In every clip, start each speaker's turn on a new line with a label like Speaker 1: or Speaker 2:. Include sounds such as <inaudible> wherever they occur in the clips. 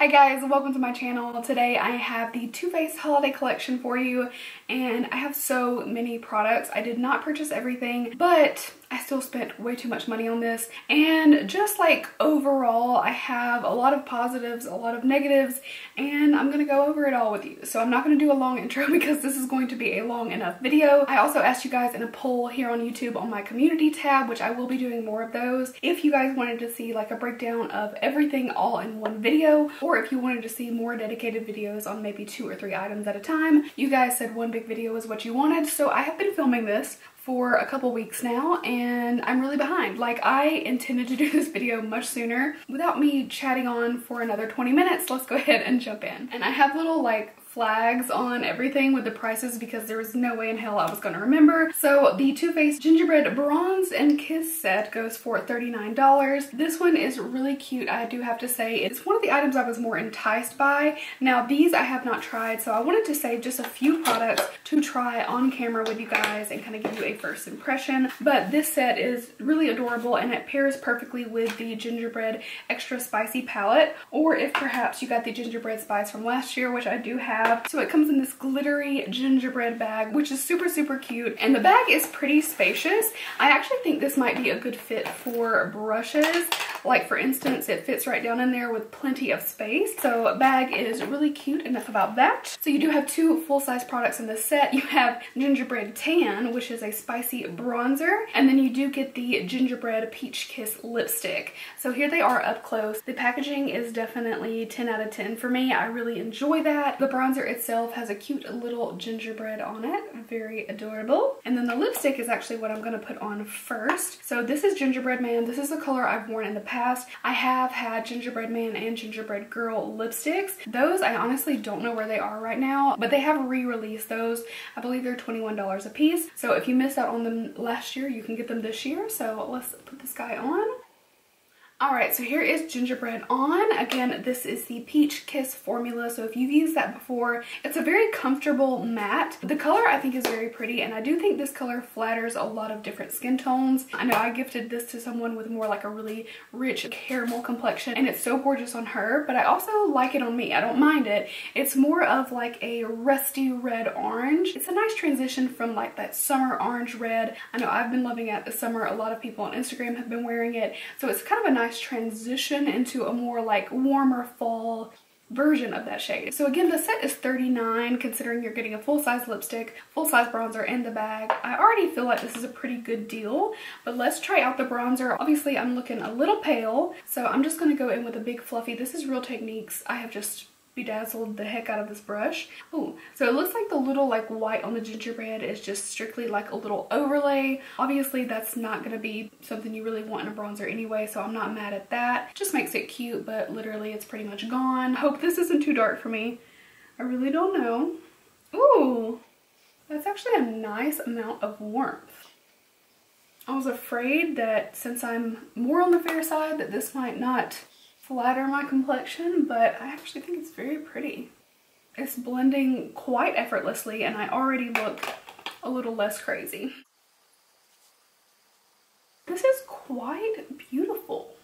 Speaker 1: Hi guys, welcome to my channel. Today I have the Too Faced holiday collection for you and I have so many products. I did not purchase everything, but I still spent way too much money on this. And just like overall, I have a lot of positives, a lot of negatives, and I'm gonna go over it all with you. So I'm not gonna do a long <laughs> intro because this is going to be a long enough video. I also asked you guys in a poll here on YouTube on my community tab, which I will be doing more of those. If you guys wanted to see like a breakdown of everything all in one video, or if you wanted to see more dedicated videos on maybe two or three items at a time, you guys said one big video is what you wanted. So I have been filming this for a couple weeks now and I'm really behind. Like I intended to do this video much sooner. Without me chatting on for another 20 minutes, let's go ahead and jump in. And I have little like flags on everything with the prices because there was no way in hell I was going to remember. So the Too Faced Gingerbread Bronze and Kiss set goes for $39. This one is really cute, I do have to say. It's one of the items I was more enticed by. Now these I have not tried, so I wanted to save just a few products to try on camera with you guys and kind of give you a first impression. But this set is really adorable and it pairs perfectly with the gingerbread extra spicy palette. Or if perhaps you got the gingerbread spice from last year, which I do have So it comes in this glittery gingerbread bag, which is super, super cute. And the bag is pretty spacious. I actually think this might be a good fit for brushes. Like for instance, it fits right down in there with plenty of space. So bag is really cute, enough about that. So you do have two full-size products in the set. You have gingerbread tan, which is a spicy bronzer. And then you do get the gingerbread peach kiss lipstick. So here they are up close. The packaging is definitely 10 out of 10 for me. I really enjoy that. The bronzer bronzer itself has a cute little gingerbread on it. Very adorable. And then the lipstick is actually what I'm going to put on first. So this is Gingerbread Man. This is the color I've worn in the past. I have had Gingerbread Man and Gingerbread Girl lipsticks. Those I honestly don't know where they are right now, but they have re-released those. I believe they're $21 a piece. So if you missed out on them last year, you can get them this year. So let's put this guy on. All right, so here is gingerbread on. Again, this is the Peach Kiss formula. So if you've used that before, it's a very comfortable matte. The color I think is very pretty and I do think this color flatters a lot of different skin tones. I know I gifted this to someone with more like a really rich caramel complexion and it's so gorgeous on her, but I also like it on me. I don't mind it. It's more of like a rusty red orange. It's a nice transition from like that summer orange red. I know I've been loving it this summer. A lot of people on Instagram have been wearing it. So it's kind of a nice nice transition into a more like warmer fall version of that shade. So again, the set is 39 considering you're getting a full-size lipstick, full-size bronzer, and the bag. I already feel like this is a pretty good deal, but let's try out the bronzer. Obviously, I'm looking a little pale, so I'm just going to go in with a big fluffy. This is Real Techniques. I have just bedazzled the heck out of this brush. Oh, so it looks like the little like white on the gingerbread is just strictly like a little overlay. Obviously that's not going to be something you really want in a bronzer anyway, so I'm not mad at that. Just makes it cute, but literally it's pretty much gone. Hope this isn't too dark for me. I really don't know. Ooh, that's actually a nice amount of warmth. I was afraid that since I'm more on the fair side that this might not flatter my complexion, but I actually think it's very pretty. It's blending quite effortlessly and I already look a little less crazy. This is quite beautiful.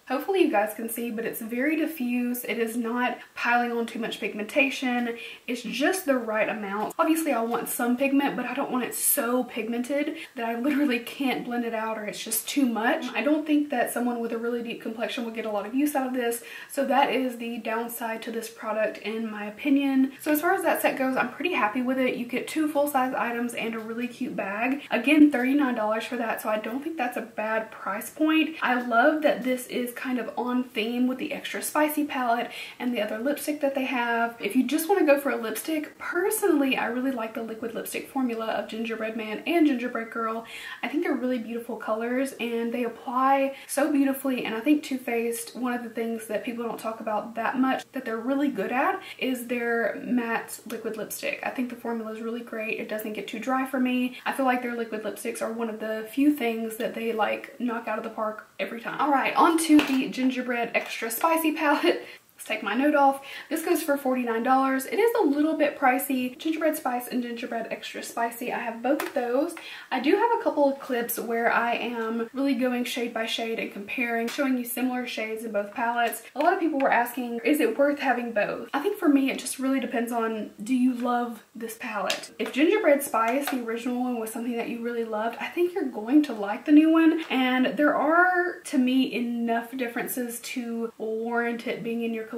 Speaker 1: Hopefully you guys can see, but it's very diffuse. It is not piling on too much pigmentation. It's just the right amount. Obviously I want some pigment, but I don't want it so pigmented that I literally can't blend it out or it's just too much. I don't think that someone with a really deep complexion would get a lot of use out of this. So that is the downside to this product in my opinion. So as far as that set goes, I'm pretty happy with it. You get two full-size items and a really cute bag. Again, $39 for that, so I don't think that's a bad price point. I love that this is kind of on theme with the extra spicy palette and the other lipstick that they have. If you just want to go for a lipstick, personally, I really like the liquid lipstick formula of Gingerbread Man and Gingerbread Girl. I think they're really beautiful colors and they apply so beautifully and I think Too Faced, one of the things that people don't talk about that much that they're really good at is their matte liquid lipstick. I think the formula is really great. It doesn't get too dry for me. I feel like their liquid lipsticks are one of the few things that they like knock out of the park every time. All right, on to the gingerbread extra spicy palette take my note off. This goes for $49. It is a little bit pricey. Gingerbread Spice and Gingerbread Extra Spicy. I have both of those. I do have a couple of clips where I am really going shade by shade and comparing, showing you similar shades in both palettes. A lot of people were asking, is it worth having both? I think for me, it just really depends on, do you love this palette? If Gingerbread Spice, the original one, was something that you really loved, I think you're going to like the new one. And there are, to me, enough differences to warrant it being in your collection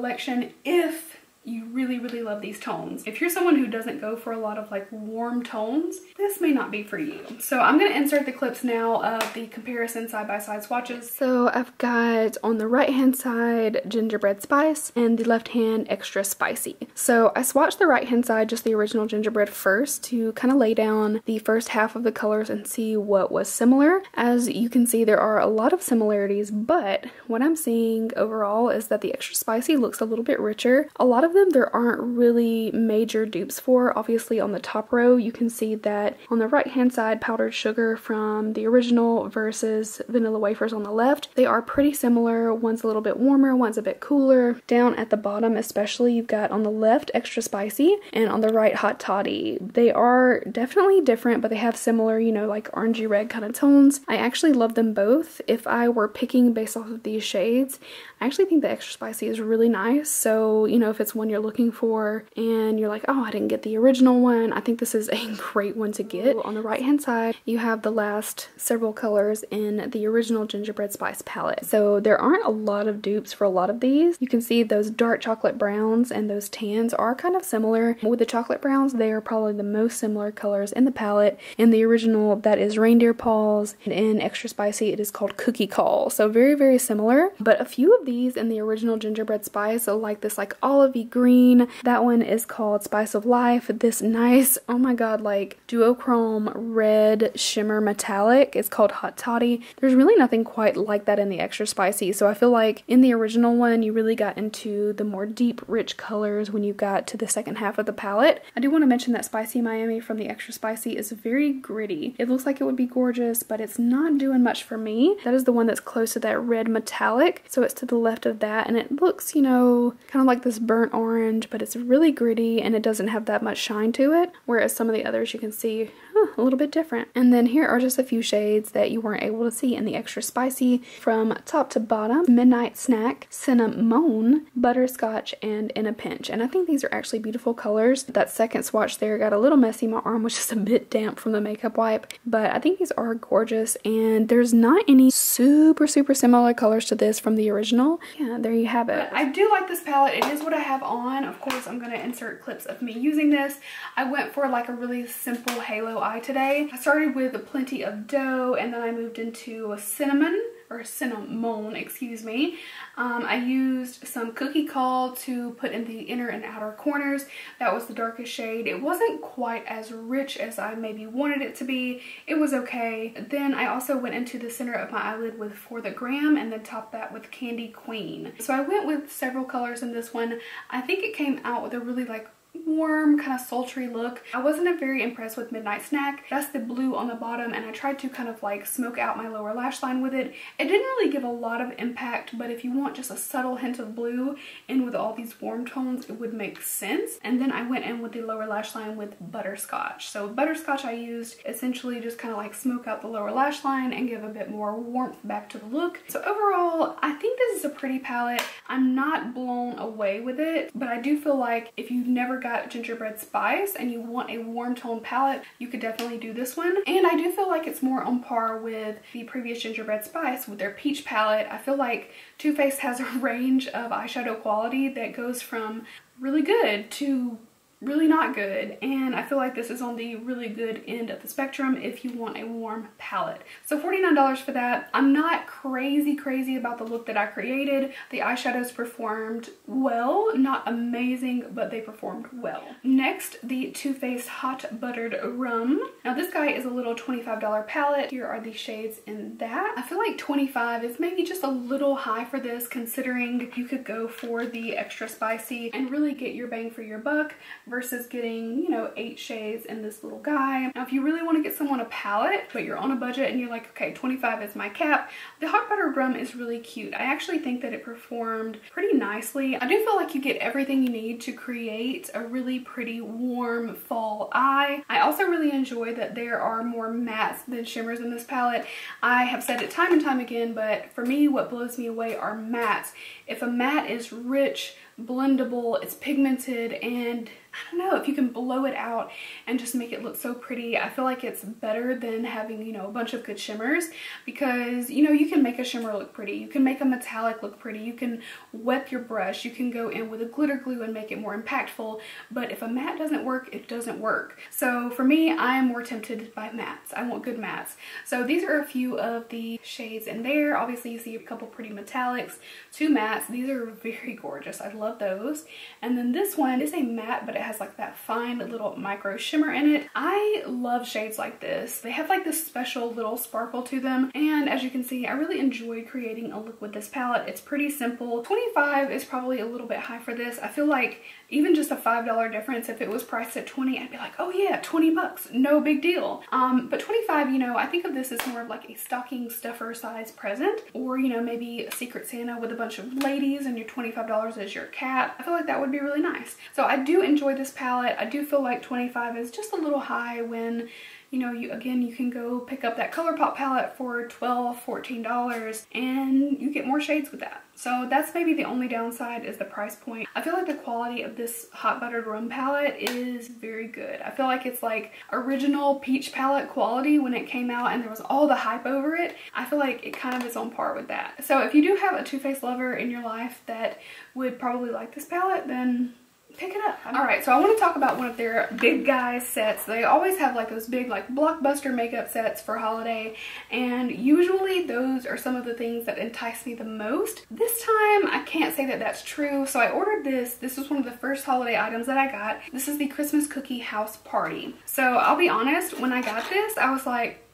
Speaker 1: if you really, really love these tones. If you're someone who doesn't go for a lot of like warm tones, this may not be for you. So I'm gonna insert the clips now of the comparison side-by-side -side swatches. So I've got on the right-hand side, gingerbread spice, and the left-hand extra spicy. So I swatched the right-hand side, just the original gingerbread first to kind of lay down the first half of the colors and see what was similar. As you can see, there are a lot of similarities, but what I'm seeing overall is that the extra spicy looks a little bit richer. A lot of them there aren't really major dupes for. Obviously on the top row you can see that on the right hand side powdered sugar from the original versus vanilla wafers on the left. They are pretty similar. One's a little bit warmer, one's a bit cooler. Down at the bottom especially you've got on the left extra spicy and on the right hot toddy. They are definitely different but they have similar you know like orangey red kind of tones. I actually love them both. If I were picking based off of these shades I actually think the extra spicy is really nice so you know if it's one one you're looking for and you're like, oh, I didn't get the original one, I think this is a <laughs> great one to get. On the right hand side, you have the last several colors in the original Gingerbread Spice palette. So there aren't a lot of dupes for a lot of these. You can see those dark chocolate browns and those tans are kind of similar. With the chocolate browns, they are probably the most similar colors in the palette. In the original, that is Reindeer Paws, and in Extra Spicy, it is called Cookie Call. So very, very similar. But a few of these in the original Gingerbread Spice, so like this like olivey green. That one is called Spice of Life. This nice, oh my god, like duochrome red shimmer metallic. It's called Hot Toddy. There's really nothing quite like that in the extra spicy. So I feel like in the original one, you really got into the more deep, rich colors when you got to the second half of the palette. I do want to mention that Spicy Miami from the extra spicy is very gritty. It looks like it would be gorgeous, but it's not doing much for me. That is the one that's close to that red metallic. So it's to the left of that and it looks, you know, kind of like this burnt orange, but it's really gritty and it doesn't have that much shine to it. Whereas some of the others you can see huh, a little bit different. And then here are just a few shades that you weren't able to see in the extra spicy from top to bottom. Midnight Snack, Cinnamon, Butterscotch, and In a Pinch. And I think these are actually beautiful colors. That second swatch there got a little messy. My arm was <laughs> just a bit damp from the makeup wipe. But I think these are gorgeous and there's not any super, super similar colors to this from the original. Yeah, there you have it. I do like this palette. It is what I have on. Of course, I'm going to insert clips of me using this. I went for like a really simple halo eye today. I started with plenty of dough and then I moved into a cinnamon or cinnamon, excuse me. Um, I used some Cookie Call to put in the inner and outer corners. That was the darkest shade. It wasn't quite as rich as I maybe wanted it to be. It was okay. Then I also went into the center of my eyelid with For the Gram and then topped that with Candy Queen. So I went with several colors in this one. I think it came out with a really like warm, kind of sultry look. I wasn't very impressed with Midnight Snack. That's the blue on the bottom and I tried to kind of like smoke out my lower lash line with it. It didn't really give a lot of impact, but if you want just a subtle hint of blue in with all these warm tones, it would make sense. And then I went in with the lower lash line with Butterscotch. So Butterscotch I used essentially just kind of like smoke out the lower lash line and give a bit more warmth back to the look. So overall, I think this is a pretty palette. I'm not blown away with it, but I do feel like if you've never got gingerbread spice and you want a warm tone palette, you could definitely do this one. And I do feel like it's more on par with the previous gingerbread spice with their peach palette. I feel like Too Faced has a <laughs> range of eyeshadow quality that goes from really good to really not good and I feel like this is on the really good end of the spectrum if you want a warm palette. So $49 for that. I'm not crazy crazy about the look that I created. The eyeshadows performed well, not amazing but they performed well. Next the Too Faced Hot Buttered Rum. Now this guy is a little $25 palette. Here are the shades in that. I feel like 25 is maybe just a little high for this considering you could go for the extra spicy and really get your bang for your buck versus getting, you know, eight shades in this little guy. Now, if you really want to get someone a palette, but you're on a budget and you're like, okay, 25 is my cap, the Hot Buttered Rum is really cute. I actually think that it performed pretty nicely. I do feel like you get everything you need to create a really pretty warm fall eye. I also really enjoy that there are more mattes than shimmers in this palette. I have said it time and time again, but for me, what blows me away are mattes. If a matte is rich, blendable, it's pigmented, and I don't know, if you can blow it out and just make it look so pretty, I feel like it's better than having, you know, a bunch of good shimmers because, you know, you can make a shimmer look pretty. You can make a metallic look pretty. You can wet your brush. You can go in with a glitter glue and make it more impactful. But if a matte doesn't work, it doesn't work. So for me, I am more tempted by mattes. I want good mattes. So these are a few of the shades in there. Obviously, you see a couple pretty metallics, two mattes. These are very gorgeous. I love those. And then this one is a matte, but it has like that fine little micro shimmer in it. I love shades like this. They have like this special little sparkle to them. And as you can see, I really enjoy creating a look with this palette. It's pretty simple. 25 is probably a little bit high for this. I feel like even just a $5 difference, if it was priced at 20, I'd be like, oh yeah, 20 bucks, no big deal. Um, but 25, you know, I think of this as more of like a stocking stuffer size present, or, you know, maybe a Secret Santa with a bunch of ladies and your $25 is your cap. I feel like that would be really nice. So I do enjoy this palette. I do feel like 25 is just a little high when you know, you again, you can go pick up that ColourPop palette for 12 $14 and you get more shades with that. So that's maybe the only downside is the price point. I feel like the quality of this Hot Buttered Rum palette is very good. I feel like it's like original peach palette quality when it came out and there was all the hype over it. I feel like it kind of is on par with that. So if you do have a Too Faced lover in your life that would probably like this palette, then pick it up. All right, so I want to talk about one of their big guys sets. They always have like those big like blockbuster makeup sets for holiday and usually those are some of the things that entice me the most. This time I can't say that that's true. So I ordered this. This was one of the first holiday items that I got. This is the Christmas Cookie House Party. So I'll be honest, when I got this, I was like,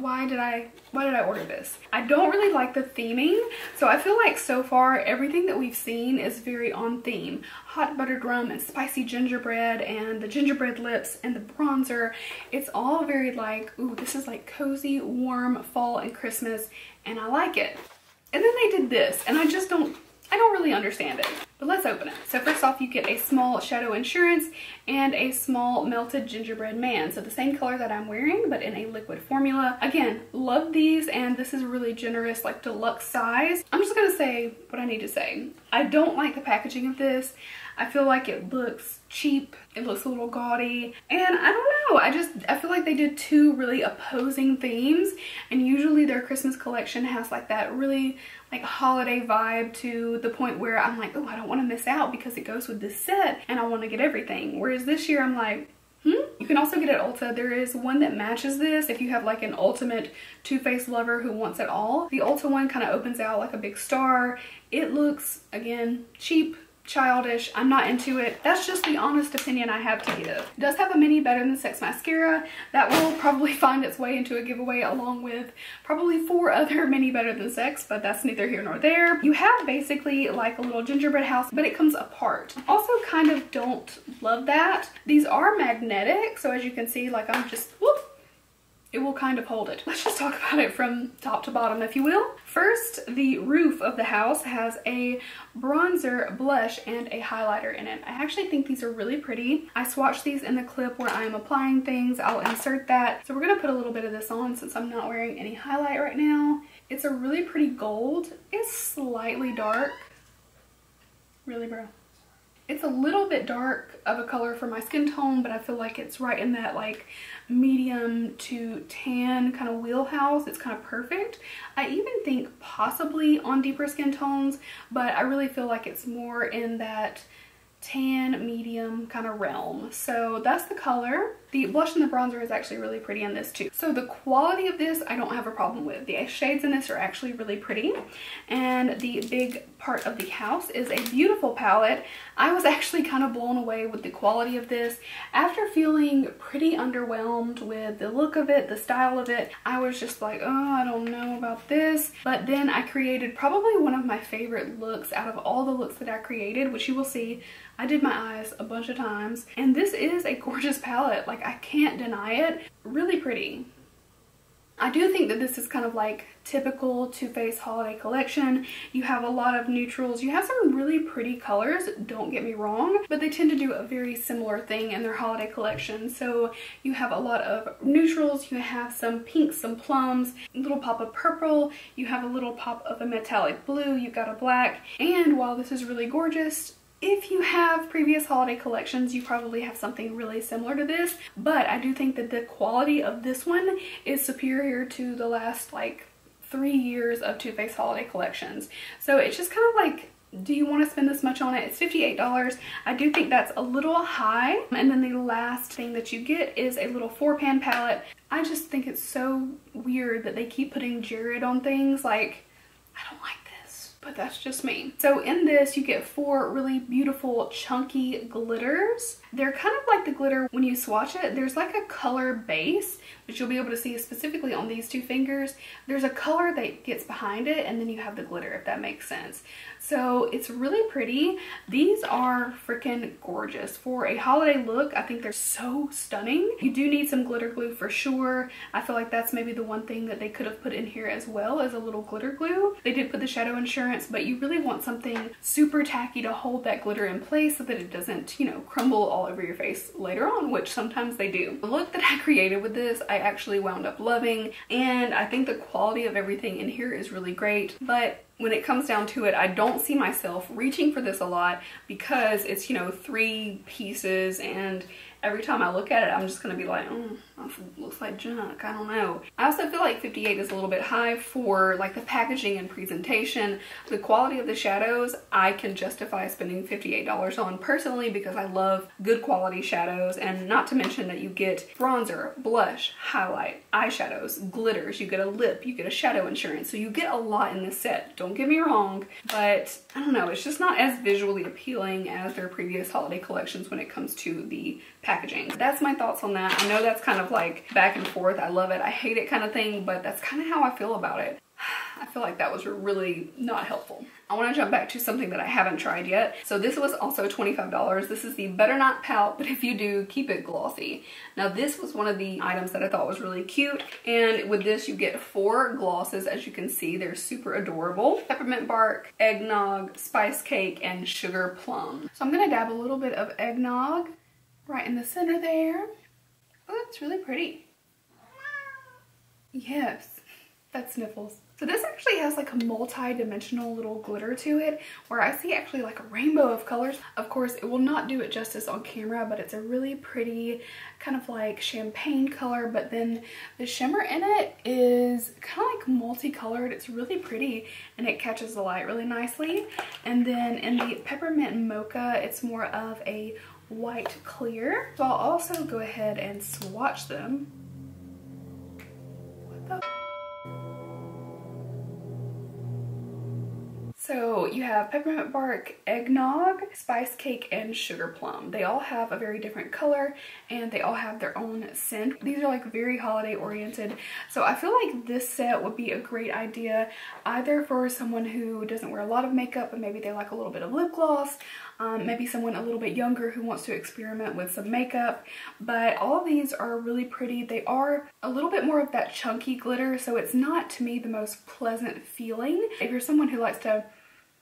Speaker 1: why did I why did I order this? I don't really like the theming so I feel like so far everything that we've seen is very on theme. Hot buttered rum and spicy gingerbread and the gingerbread lips and the bronzer. It's all very like ooh this is like cozy warm fall and Christmas and I like it. And then they did this and I just don't I don't really understand it, but let's open it. So first off, you get a small Shadow Insurance and a small Melted Gingerbread Man. So the same color that I'm wearing, but in a liquid formula. Again, love these, and this is really generous, like deluxe size. I'm just gonna say what I need to say. I don't like the packaging of this. I feel like it looks cheap. It looks a little gaudy. And I don't know, I just, I feel like they did two really opposing themes. And usually their Christmas collection has like that really like holiday vibe to the point where I'm like, oh, I don't want to miss out because it goes with this set and I want to get everything. Whereas this year I'm like, Hmm? You can also get at Ulta. There is one that matches this if you have like an ultimate Too Faced lover who wants it all. The Ulta one kind of opens out like a big star. It looks, again, cheap, childish. I'm not into it. That's just the honest opinion I have to give. It does have a mini Better Than Sex mascara. That will probably <laughs> find its way into a giveaway along with probably four <laughs> other mini Better Than Sex, but that's neither here nor there. You have basically like a little gingerbread house, but it comes apart. Also kind of don't love that. These are magnetic, so as you can see, like I'm just, whoop, it will kind of hold it. <laughs> Let's just talk about it from top to bottom, if you will. First, the roof of the house has a bronzer, blush, and a highlighter in it. I actually think these are really pretty. I swatched these in the clip where I'm applying things. I'll insert that. So we're gonna put a little bit of this on since I'm not wearing any highlight right now. It's a really pretty gold. It's slightly dark. Really, bro? It's a little bit dark of a color for my skin tone, but I feel like it's right in that like medium to tan kind of wheelhouse. It's kind of perfect. I even think possibly on deeper skin tones, but I really feel like it's more in that tan medium kind of realm. So that's the color. The blush and the bronzer is actually really pretty in this too. So the quality of this I don't have a problem with. The shades in this are actually really pretty and the big part of the house is a beautiful palette. I was actually kind of blown away with the quality of this. After feeling pretty underwhelmed with the look of it, the style of it, I was just like, oh, I don't know about this. But then I created probably one of my favorite looks out of all the looks that I created, which you will see I did my eyes a bunch of times. And this is a gorgeous palette. Like, I can't deny it. Really pretty. I do think that this is kind of like typical Too Faced holiday collection. You have a lot of neutrals. You have some really pretty colors, don't get me wrong, but they tend to do a very similar thing in their holiday collection. So you have a lot of neutrals, you have some pinks, some plums, a little pop of purple, you have a little pop of a metallic blue, you've got a black, and while this is really gorgeous, if you have previous holiday collections, you probably have something really similar to this, but I do think that the quality of this one is superior to the last like three years of Too Faced holiday collections. So it's just kind of like do you want to spend this much on it? It's $58. I do think that's a little high. And then the last thing that you get is a little four pan palette. I just think it's so weird that they keep putting Jared on things. Like, I don't like but that's just me. So in this, you get four really beautiful chunky glitters. They're kind of like the glitter when you swatch it. There's like a color base, which you'll be able to see specifically on these two fingers. There's a color that gets behind it, and then you have the glitter, if that makes sense. So it's really pretty. These are freaking gorgeous. For a holiday look, I think they're so stunning. You do need some glitter glue for sure. I feel like that's maybe the one thing that they could have put in here as well as a little glitter glue. They did put the shadow insurance, but you really want something super tacky to hold that glitter in place so that it doesn't, you know, crumble all over your face later on, which sometimes they do. The look that I created with this, I actually wound up loving, and I think the quality of everything in here is really great, but when it comes down to it, I don't see myself reaching for this a lot because it's, you know, three pieces and every time I look at it, I'm just going to be like, oh, looks like junk. I don't know. I also feel like 58 is a little bit high for like the packaging and presentation. The quality of the shadows, I can justify spending $58 on personally because I love good quality shadows and not to mention that you get bronzer, blush, highlight, eyeshadows, glitters, you get a lip, you get a shadow insurance. So you get a lot in this set. Don't get me wrong, but I don't know, it's just not as visually appealing as their previous holiday collections when it comes to the packaging. That's my thoughts on that. I know that's kind of like back and forth. I love it. I hate it kind of thing, but that's kind of how I feel about it. <sighs> I feel like that was really not helpful. I want to jump back to something that I haven't tried yet. So this was also $25. This is the Better Not Pout, but if you do, keep it glossy. Now this was one of the items that I thought was really cute. And with this, you get four glosses. As you can see, they're super adorable. Peppermint bark, eggnog, spice cake, and sugar plum. So I'm going to dab a little bit of eggnog right in the center there. Oh, that's really pretty. Yes, that's Sniffles. So this actually has like a multi-dimensional little glitter to it where I see actually like a rainbow of colors. Of course, it will not do it justice on camera, but it's a really pretty kind of like champagne color, but then the shimmer in it is kind of like multicolored. It's really pretty and it catches the light really nicely. And then in the peppermint mocha, it's more of a white clear. So I'll also go ahead and swatch them. The? So you have peppermint bark, eggnog, spice cake, and sugar plum. They all have a very different color and they all have their own scent. These are like very holiday oriented. So I feel like this set would be a great idea either for someone who doesn't wear a lot of makeup but maybe they like a little bit of lip gloss, um, maybe someone a little bit younger who wants to experiment with some makeup. But all these are really pretty. They are a little bit more of that chunky glitter so it's not to me the most pleasant feeling. If you're someone who likes to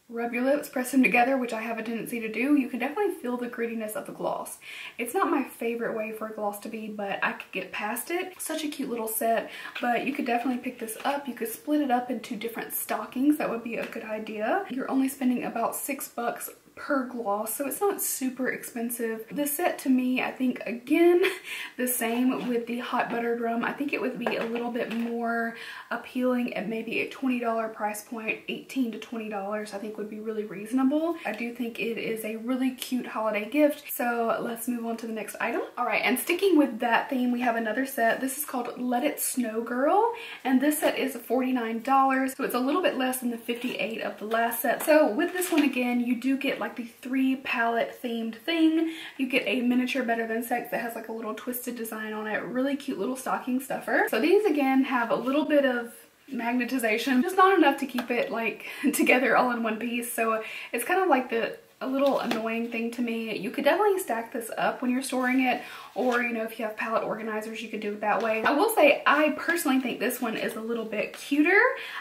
Speaker 1: rub your lips, press them together, which I have a tendency to do, you can definitely feel the grittiness of the gloss. It's not my favorite way for a gloss to be, but I could get past it. Such a cute little set, but you could definitely pick this up. You could split it up into different stockings. That would be a good idea. You're only spending about six bucks per gloss, so it's not super expensive. The set to me, I think, again, <laughs> the same with the hot buttered rum. I think it would be a little bit more appealing at maybe a $20 price point, 18 to $20 I think would be really reasonable. I do think it is a really cute holiday gift, so let's move on to the next item. All right, and sticking with that theme, we have another set. This is called Let It Snow Girl, and this set is $49, so it's a little bit less than the 58 of the last set. So with this one again, you do get like the three palette themed thing. You get a miniature Better Than Sex that has like a little twisted design on it. Really cute little stocking stuffer. So these again have a little bit of magnetization, just not enough to keep it like <laughs> together all in one piece. So it's kind of like the a little annoying thing to me. You could definitely stack this up when you're storing it or you know if you have palette organizers you could do it that way. I will say I personally think this one is a little bit cuter.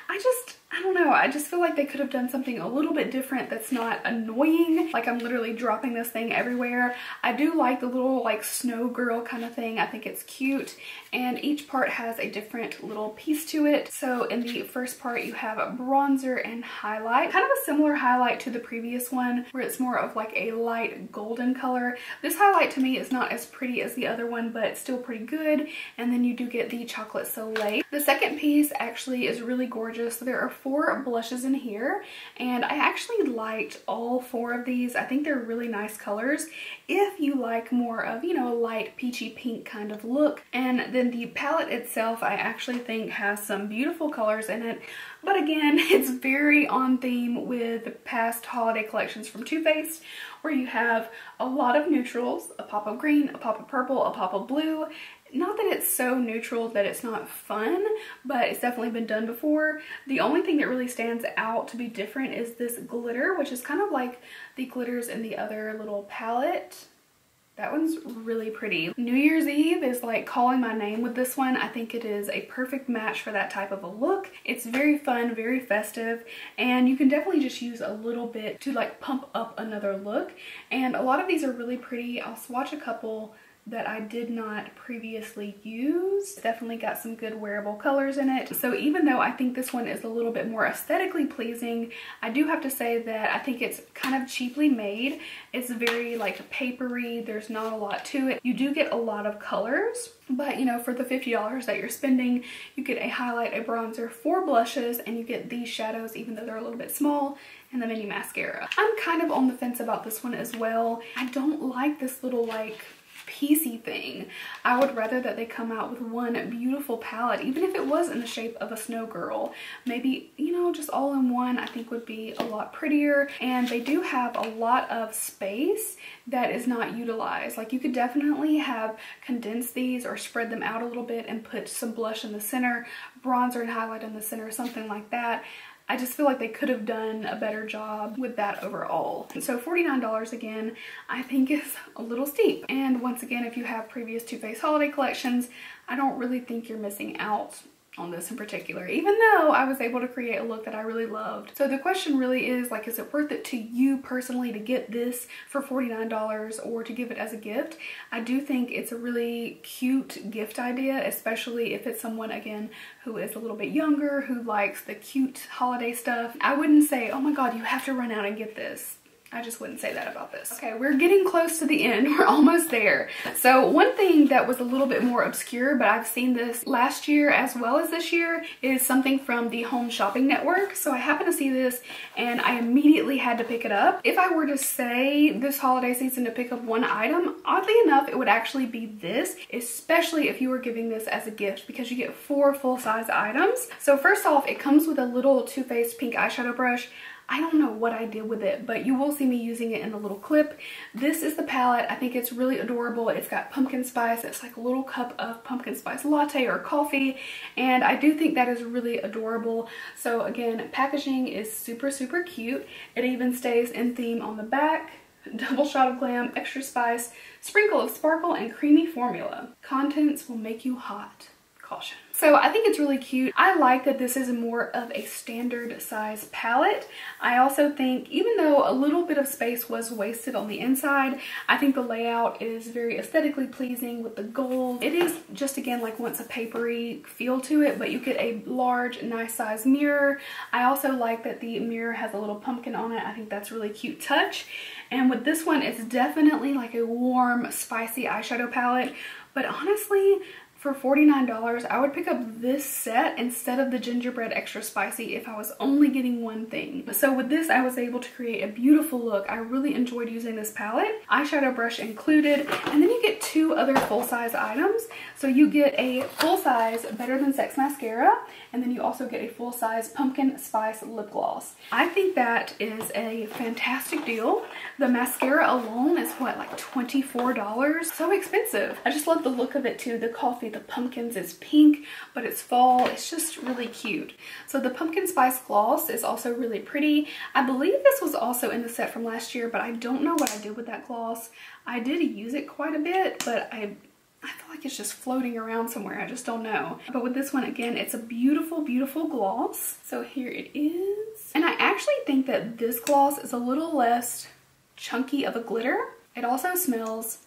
Speaker 1: I just I don't know, I just feel like they could have done something a little bit different that's not annoying. Like I'm literally dropping this thing everywhere. I do like the little like snow girl kind of thing. I think it's cute and each part has a different little piece to it. So in the first part you have a bronzer and highlight. Kind of a similar highlight to the previous one where it's more of like a light golden color. This highlight to me is not as pretty as the other one but still pretty good. And then you do get the chocolate soleil. The second piece actually is really gorgeous. So there are four blushes in here and I actually liked all four of these. I think they're really nice colors if you like more of, you know, a light peachy pink kind of look. And then the palette itself I actually think has some beautiful colors in it. But again, <laughs> it's very on theme with past holiday collections from Too Faced where you have a lot of neutrals, a pop of green, a pop of purple, a pop of blue, not that it's so neutral that it's not fun, but it's definitely been done before. The only thing that really stands out to be different is this glitter, which is kind of like the glitters in the other little palette. That one's really pretty. New Year's Eve is like calling my name with this one. I think it is a perfect match for that type of a look. It's very fun, very festive, and you can definitely just use a little bit to like pump up another look. And a lot of these are really pretty. I'll swatch a couple that I did not previously use. Definitely got some good wearable colors in it. So even though I think this one is a little bit more aesthetically pleasing, I do have to say that I think it's kind of cheaply made. It's very like papery. There's not a lot to it. You do get a lot of colors, but you know, for the $50 that you're spending, you get a highlight, a bronzer, four blushes, and you get these shadows even though they're a little bit small and the mini mascara. I'm kind of on the fence about this one as well. I don't like this little like piecey thing. I would rather that they come out with one beautiful palette, even if it was in the shape of a snow girl. Maybe, you know, just all in one I think would be a lot prettier. And they do have a lot of space that is not utilized. Like you could definitely have condensed these or spread them out a little bit and put some blush in the center, bronzer and highlight in the center, something like that. I just feel like they could have done a better job with that overall. So $49 again, I think is a little steep. And once again, if you have previous Too Faced holiday collections, I don't really think you're missing out on this in particular, even though I was able to create a look that I really loved. So the question really is like, is it worth it to you personally to get this for $49 or to give it as a gift? I do think it's a really cute gift idea, especially if it's someone, again, who is a little bit younger, who likes the cute holiday stuff. I wouldn't say, oh my God, you have to run out and get this. I just wouldn't say that about this. Okay, we're getting close to the end. <laughs> We're almost there. So one thing that was a little bit more obscure, but I've seen this last year as well as this year, is something from the Home Shopping Network. So I happened to see this and I immediately had to pick it up. If I were to say this holiday season to pick up one item, oddly enough, it would actually be this, especially if you were giving this as a gift because you get four full-size items. So first off, it comes with a little Too Faced pink eyeshadow brush. I don't know what I did with it, but you will see me using it in the little clip. This is the palette. I think it's really adorable. It's got pumpkin spice. It's like a little cup of pumpkin spice latte or coffee, and I do think that is really adorable. So again, packaging is super, super cute. It even stays in theme on the back. <laughs> Double shot of glam, extra spice, sprinkle of sparkle, and creamy formula. Contents will make you hot caution. So I think it's really cute. I like that this is more of a standard size palette. I also think even though a little bit of space was wasted on the inside, I think the layout is very aesthetically pleasing with the gold. It is just again like once a papery feel to it, but you get a large, nice size mirror. I also like that the mirror has a little pumpkin on it. I think that's really cute touch. And with this one, it's definitely like a warm, spicy eyeshadow palette. But honestly, for $49, I would pick up this set instead of the gingerbread extra spicy if I was only getting one thing. So with this, I was able to create a beautiful look. I really enjoyed using this palette, eyeshadow brush included, and then you get two other full-size items. So you get a full-size Better Than Sex mascara, and then you also get a full-size Pumpkin Spice lip gloss. I think that is a fantastic deal. The mascara alone is what, like $24? So expensive. I just love the look of it too. The coffee, the pumpkins is pink, but it's fall. It's just really cute. So the pumpkin spice gloss is also really pretty. I believe this was also in the set from last year, but I don't know what I did with that gloss. I did use it quite a bit, but I I feel like it's just floating around somewhere. I just don't know. But with this one, again, it's a beautiful, beautiful gloss. So here it is. And I actually think that this gloss is a little less chunky of a glitter. It also smells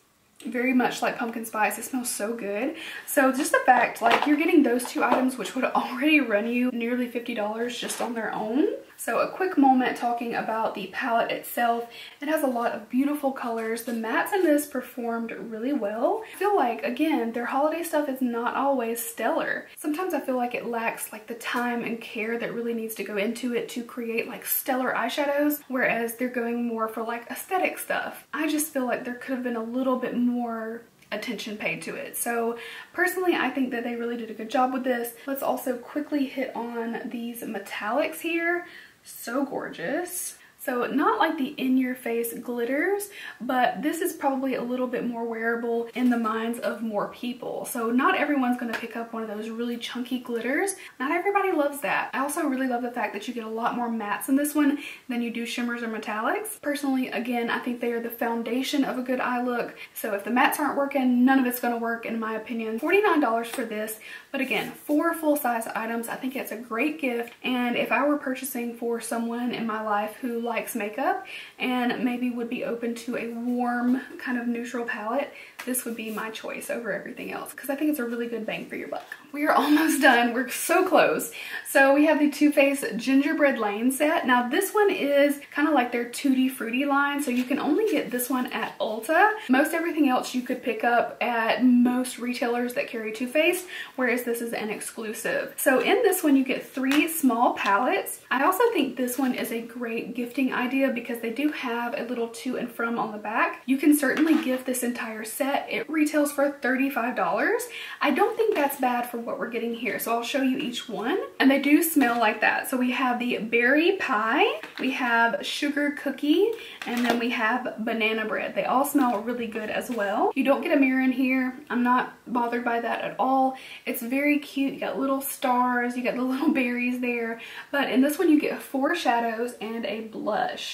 Speaker 1: very much like pumpkin spice. It smells so good. So just the fact, like you're getting those two items, which would already run you nearly $50 just on their own. So a quick moment talking about the palette itself. It has a lot of beautiful colors. The mattes in this performed really well. I feel like, again, their holiday stuff is not always stellar. Sometimes I feel like it lacks like the time and care that really needs to go into it to create like stellar eyeshadows, whereas they're going more for like aesthetic stuff. I just feel like there could have been a little bit more attention paid to it. So personally, I think that they really did a good job with this. Let's also quickly hit on these metallics here so gorgeous. So not like the in-your-face glitters, but this is probably a little bit more wearable in the minds of more people. So not everyone's gonna pick up one of those really chunky glitters. Not everybody loves that. I also really love the fact that you get a lot more mattes in this one than you do shimmers or metallics. Personally, again, I think they are the foundation of a good eye look. So if the mattes aren't working, none of it's gonna work in my opinion. $49 for this, but again, four full-size items. I think it's a great gift. And if I were purchasing for someone in my life who likes likes makeup and maybe would be open to a warm kind of neutral palette, this would be my choice over everything else because I think it's a really good bang for your buck. We are <laughs> almost done. We're so close. So we have the Too Faced Gingerbread Lane set. Now this one is kind of like their Tutti Frutti line. So you can only get this one at Ulta. Most everything else you could pick up at most retailers that carry Too Faced, whereas this is an exclusive. So in this one you get three small palettes. I also think this one is a great gifting idea because they do have a little to and from on the back. You can certainly gift this entire set. It retails for $35. I don't think that's bad for for what we're getting here. So I'll show you each one. And they do smell like that. So we have the berry pie, we have sugar cookie, and then we have banana bread. They all smell really good as well. You don't get a mirror in here. I'm not bothered by that at all. It's very cute. You got little stars, you got the <laughs> little berries there. But in this one you get four shadows and a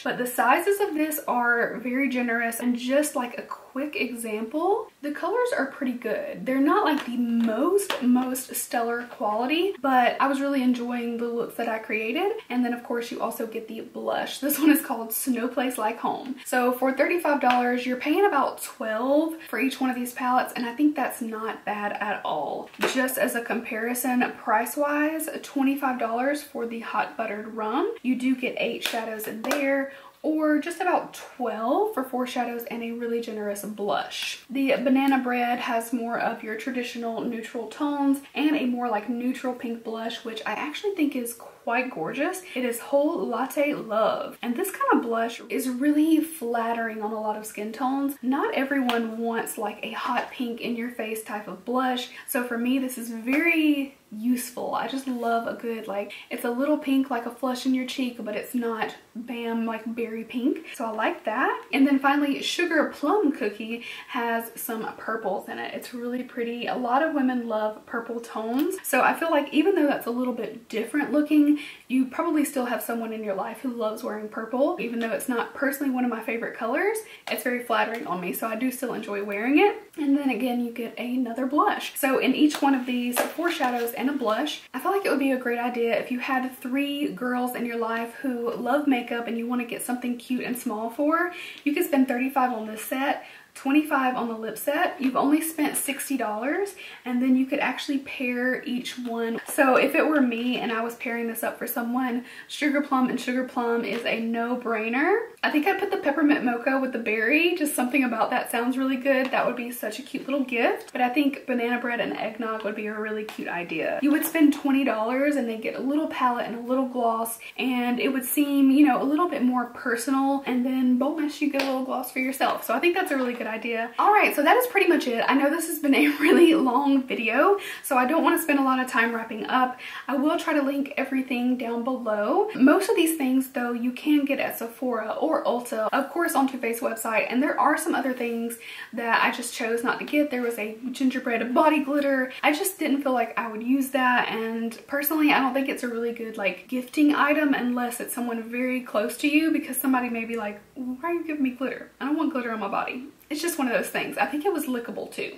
Speaker 1: But the sizes of this are very generous and just like a quick example, the colors are pretty good. They're not like the most, most stellar quality, but I was really enjoying the looks that I created. And then of course you also get the blush. This one is called Snow Place Like Home. So for $35, you're paying about 12 for each one of these palettes. And I think that's not bad at all. Just as a comparison, price-wise, $25 for the Hot Buttered Rum. You do get eight shadows in there or just about 12 for four shadows and a really generous blush. The banana bread has more of your traditional neutral tones and a more like neutral pink blush, which I actually think is quite gorgeous. It is Whole Latte Love. And this kind of blush is really flattering on a lot of skin tones. Not everyone wants like a hot pink in your face type of blush. So for me, this is very useful. I just love a good like, it's a little pink like a flush in your cheek, but it's not bam like berry pink. So I like that. And then finally, Sugar Plum Cookie has some purples in it. It's really pretty. A lot of women love purple tones. So I feel like even though that's a little bit different looking you probably still have someone in your life who loves wearing purple. Even though it's not personally one of my favorite colors, it's very flattering on me, so I do still enjoy wearing it. And then again, you get another blush. So in each one of these, four shadows and a blush, I feel like it would be a great idea if you had three girls in your life who love makeup and you want to get something cute and small for, you could spend 35 on this set 25 on the lip set. You've only spent $60 and then you could actually pair each one. So if it were me and I was pairing this up for someone, Sugar Plum and Sugar Plum is a no-brainer. I think I put the peppermint mocha with the berry. Just something about that sounds really good. That would be such a cute little gift. But I think banana bread and eggnog would be a really cute idea. You would spend $20 and then get a little palette and a little gloss and it would seem, you know, a little bit more personal and then bonus you get a little gloss for yourself. So I think that's a really good good idea. All right, so that is pretty much it. I know this has been a <laughs> really long video, so I don't want to spend a lot of time wrapping up. I will try to link everything down below. Most of these things, though, you can get at Sephora or Ulta, of course on Too Faced website, and there are some other things that I just chose not to get. There was a gingerbread body glitter. I just didn't feel like I would use that, and personally, I don't think it's a really good like gifting item unless it's someone very close to you because somebody may be like, why are you giving me glitter? I don't want glitter on my body. It's just one of those things. I think it was lickable too.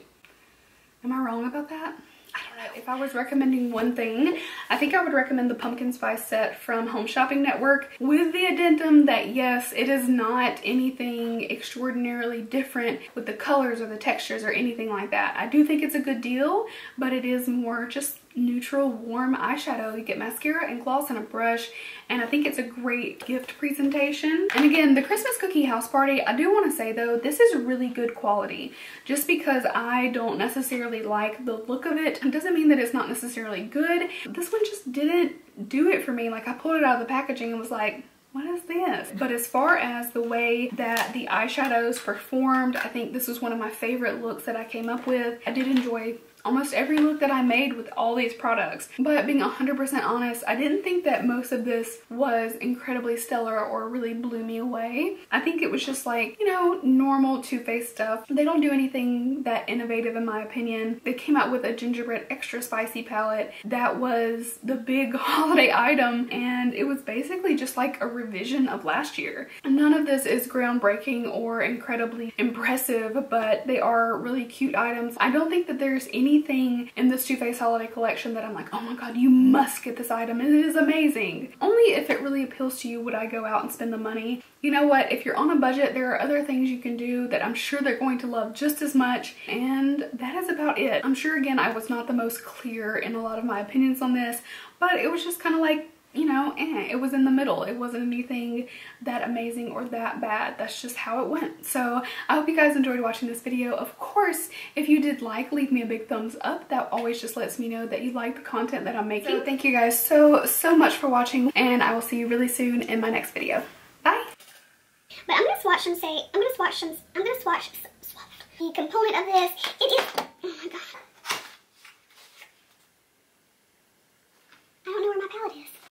Speaker 1: Am I wrong about that? I don't know. If I was recommending one thing, I think I would recommend the Pumpkin Spice set from Home Shopping Network with the addendum that yes, it is not anything extraordinarily different with the colors or the textures or anything like that. I do think it's a good deal, but it is more just neutral warm eyeshadow. You get mascara and gloss and a brush and I think it's a great gift presentation. And again, the Christmas Cookie House Party, I do want to say though, this is really good quality. Just because I don't necessarily like the look of it doesn't mean that it's not necessarily good. This one just didn't do it for me. Like I pulled it out of the packaging and was like, what is this? But as far as the way that the eyeshadows performed, I think this was one of my favorite looks that I came up with. I did enjoy almost every look that I made with all these products. But being 100% honest, I didn't think that most of this was incredibly stellar or really blew me away. I think it was just like, you know, normal Too Faced stuff. They don't do anything that innovative in my opinion. They came out with a gingerbread extra spicy palette that was the big <laughs> holiday item and it was basically just like a revision of last year. None of this is groundbreaking or incredibly impressive, but they are really cute items. I don't think that there's any anything in this Too Faced holiday collection that I'm like, oh my god, you must get this item. It is amazing. Only if it really appeals to you would I go out and spend the money. You know what? If you're on a budget, there are other things you can do that I'm sure they're going to love just as much. And that is about it. I'm sure, again, I was not the most clear in a lot of my opinions on this, but it was just kind of like, you know, eh, it was in the middle. It wasn't anything that amazing or that bad. That's just how it went. So I hope you guys enjoyed watching this video. Of course, if you did like, leave me a big thumbs up. That always just lets me know that you like the content that I'm making. So thank you guys so, so much for watching and I will see you really soon in my next video. Bye.
Speaker 2: But I'm gonna swatch and say, I'm gonna swatch some, I'm gonna swatch the component of this. It is, oh my god. I don't know where my palette is.